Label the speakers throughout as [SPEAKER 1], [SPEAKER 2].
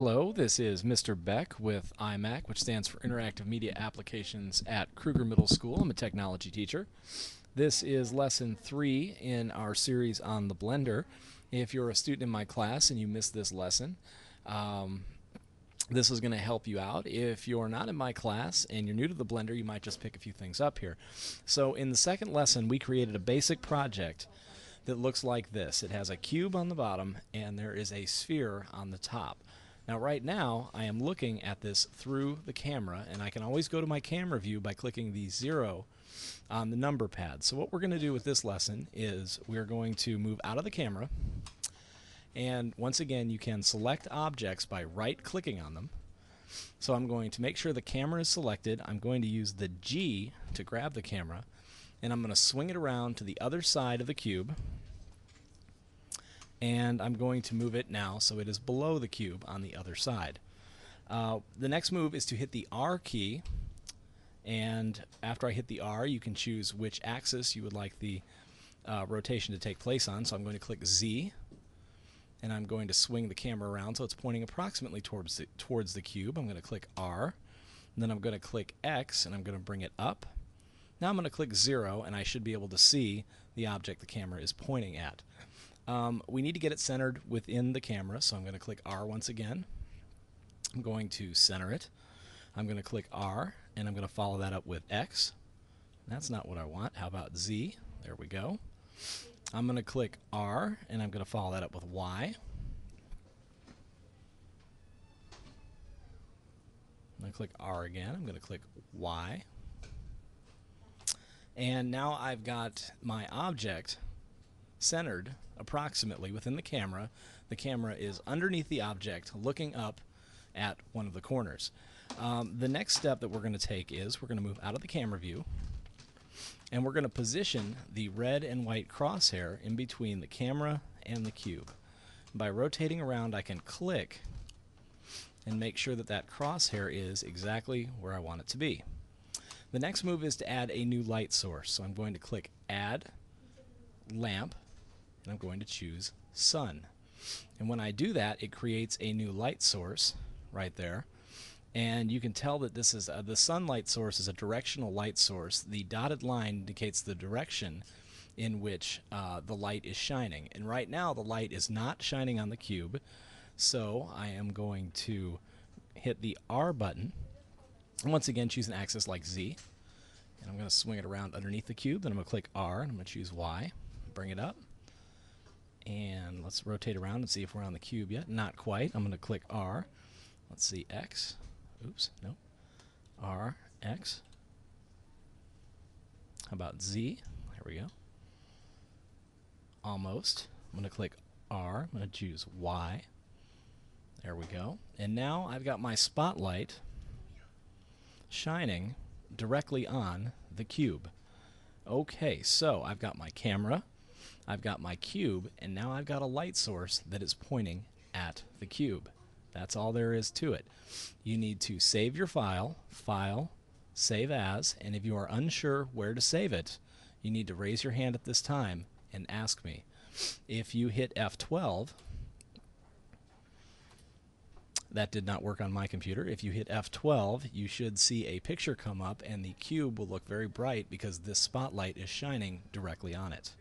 [SPEAKER 1] Hello, this is Mr. Beck with IMAC, which stands for Interactive Media Applications at Kruger Middle School. I'm a technology teacher. This is lesson three in our series on the Blender. If you're a student in my class and you missed this lesson, um, this is going to help you out. If you're not in my class and you're new to the Blender, you might just pick a few things up here. So in the second lesson, we created a basic project that looks like this. It has a cube on the bottom and there is a sphere on the top. Now right now I am looking at this through the camera and I can always go to my camera view by clicking the zero on the number pad. So what we're going to do with this lesson is we're going to move out of the camera and once again you can select objects by right clicking on them. So I'm going to make sure the camera is selected. I'm going to use the G to grab the camera and I'm going to swing it around to the other side of the cube and I'm going to move it now so it is below the cube on the other side. Uh, the next move is to hit the R key and after I hit the R you can choose which axis you would like the uh, rotation to take place on so I'm going to click Z and I'm going to swing the camera around so it's pointing approximately towards the, towards the cube. I'm going to click R then I'm going to click X and I'm going to bring it up. Now I'm going to click 0 and I should be able to see the object the camera is pointing at. Um, we need to get it centered within the camera, so I'm going to click R once again. I'm going to center it. I'm going to click R, and I'm going to follow that up with X. That's not what I want. How about Z? There we go. I'm going to click R, and I'm going to follow that up with Y. I'm going to click R again. I'm going to click Y. And now I've got my object centered approximately within the camera. The camera is underneath the object looking up at one of the corners. Um, the next step that we're going to take is we're going to move out of the camera view and we're going to position the red and white crosshair in between the camera and the cube. By rotating around I can click and make sure that that crosshair is exactly where I want it to be. The next move is to add a new light source. So I'm going to click Add Lamp and I'm going to choose sun. And when I do that, it creates a new light source right there. And you can tell that this is uh, the sunlight source is a directional light source. The dotted line indicates the direction in which uh, the light is shining. And right now the light is not shining on the cube. So I am going to hit the R button. And once again choose an axis like Z. And I'm going to swing it around underneath the cube. Then I'm going to click R and I'm going to choose Y. Bring it up. And let's rotate around and see if we're on the cube yet. Not quite. I'm going to click R. Let's see, X. Oops, no. R, X. How about Z? There we go. Almost. I'm going to click R. I'm going to choose Y. There we go. And now I've got my spotlight shining directly on the cube. Okay, so I've got my camera. I've got my cube, and now I've got a light source that is pointing at the cube. That's all there is to it. You need to save your file, File, Save As, and if you are unsure where to save it, you need to raise your hand at this time and ask me. If you hit F12, that did not work on my computer. If you hit F12, you should see a picture come up and the cube will look very bright because this spotlight is shining directly on it.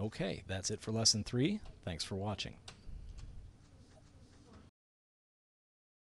[SPEAKER 1] Okay, that's it for lesson three. Thanks for watching.